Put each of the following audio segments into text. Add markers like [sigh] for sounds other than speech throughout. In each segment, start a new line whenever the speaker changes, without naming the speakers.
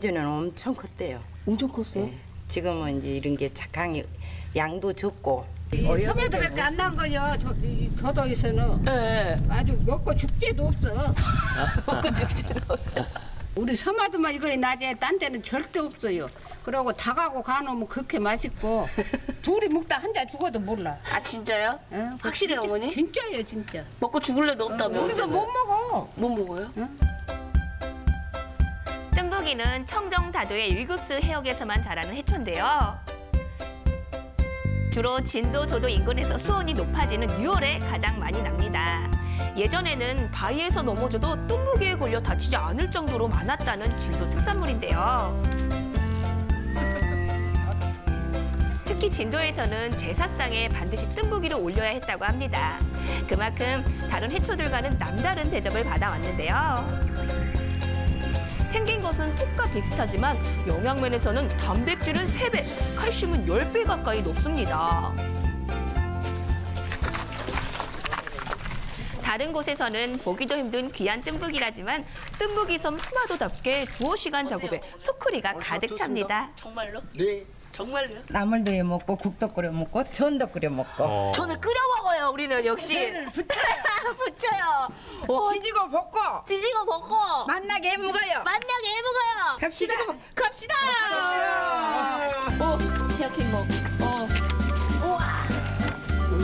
예전에는 엄청 컸대요.
엄청 컸어요?
네. 지금은 이제 이런 게 작황이 양도 적고
섬에들밖에 안 난 거요. 저, 저도에서는
네.
아주 먹고 죽지도 없어. [laughs]
먹고 죽지도 없어.
우리 섬아도만 이거 낮에 딴 데는 절대 없어요. 그러고 닭하고 간오면 그렇게 맛있고 [laughs] 둘이 먹다 한 잔 죽어도 몰라.
아 진짜요?
어?
확실해요,
진짜-
어머니?
진짜예요, 진짜.
먹고 죽을 일도 없다며.
우리가 못 먹어.
못 먹어요?
뜸부기는 청정 다도의 일급수 해역에서만 자라는 해초인데요. 주로 진도 조도 인근에서 수온이 높아지는 6월에 가장 많이 납니다. 예전에는 바위에서 넘어져도 뜸부기에 걸려 다치지 않을 정도로 많았다는 진도 특산물인데요. 특히 진도에서는 제사상에 반드시 뜸부기를 올려야 했다고 합니다. 그만큼 다른 해초들과는 남다른 대접을 받아왔는데요. 것은 톡과 비슷하지만 영양면에서는 단백질은 3배, 칼슘은 10배 가까이 높습니다. 다른 곳에서는 보기도 힘든 귀한 뜸부기라지만 뜸부기섬 수마도답게 두어 시간 작업에 소쿠리가 가득 찹니다.
정말로?
네.
정말로요?
나물도 해 먹고 국도 끓여 먹고 전도 끓여 먹고
어.
저는 끓여. 우리는 역시. 붙여요. 붙여요. 어,
지지고 볶고
지지고 먹고
만나게 해 먹어요.
만나게 해 먹어요.
갑시다.
지지고 먹- 갑시다. 어, 치약 행복. 어.
우와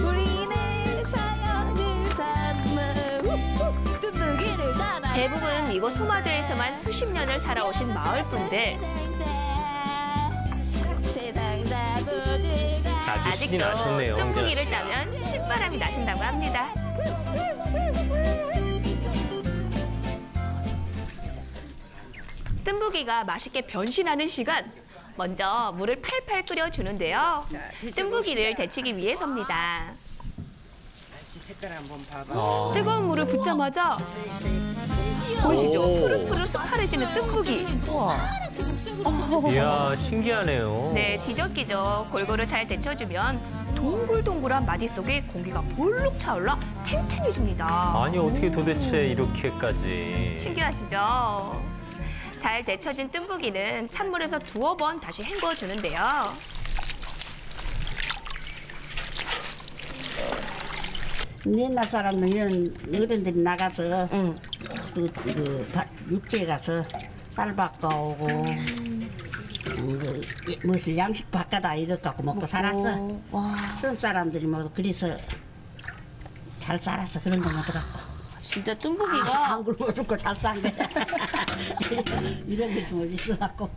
우리는 사연을 담아 뚝뚝이를 담아
대부분 이곳 소마도에서만 수십 년을 살아오신 마을 분들. 아직도
나셨네요. 황자
뜸부기를 따면 신바람이 나신다고 합니다. 뜸부기가 맛있게 변신하는 시간. 먼저 물을 팔팔 끓여주는데요. 뜸부기를 데치기 위해서입니다.
다시 색깔 한번 봐봐.
어.
뜨거운 물을 붓자마자 보이시죠? 푸르푸르 습하해지는 뜸부기.
이야 신기하네요.
네, 뒤적기적 골고루 잘 데쳐주면 동글동글한 마디 속에 공기가 볼록 차올라 탱탱해집니다.
아니 어떻게 도대체 이렇게까지?
신기하시죠? 잘 데쳐진 뜸부기는 찬물에서 두어 번 다시 헹궈주는데요.
옛날 사람은 어른들이 나가서
응.
그, 그 바- 육지에 가서 쌀 바꿔오고 음, 그, 무엇을 양식 바꿔다 이것 갖고 먹고 살았어.
와,
섬 사람들이 뭐 그래서 잘 살았어 그런 거 먹어갖고.
진짜
아,
뜸부기가
안 굶어 죽고 잘산 거야. [laughs] 이런 게 좀 어디 있어갖고.